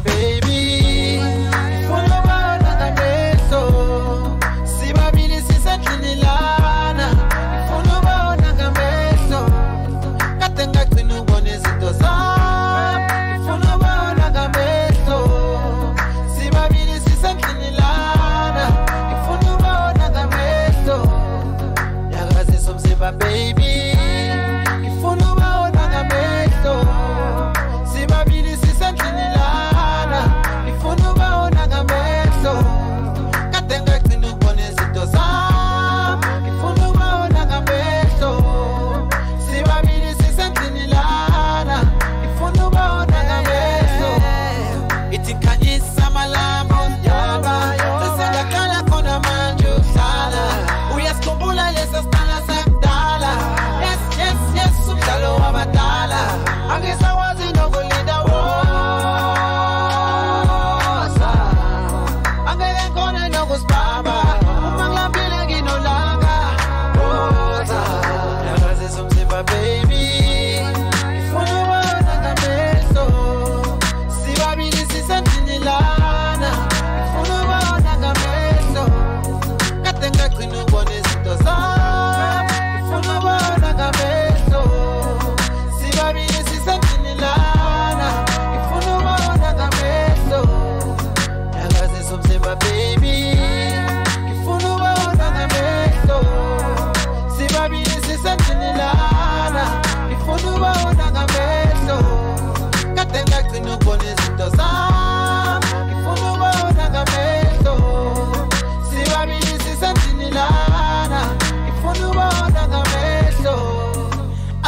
baby.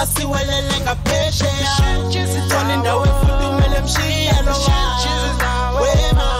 Asiwelele ngaphesheya sithole indawo efudumele mshiyelo we mama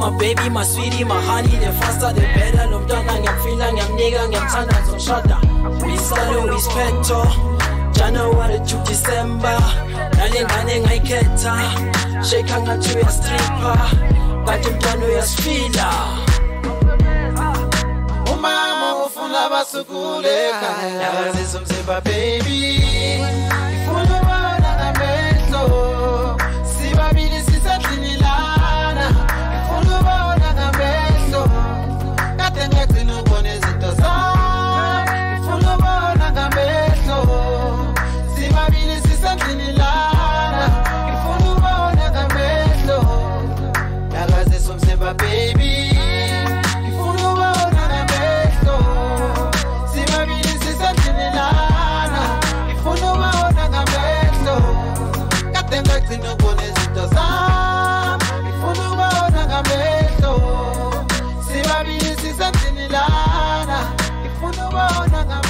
My baby, my sweetie, my honey, the faster the better. Lo mntwana ngiyamfila, ngiyamnika, ngiyamthanda, ngizomshada. Uyisalo, uyispecto. January to December. Nale ngane ngayikhetha. Shake ngathi uyastripper. Kanti umntwana uyasifila. umama ufuna abasukule ekhaya yazisa umzimba baby lala ifunuba onangama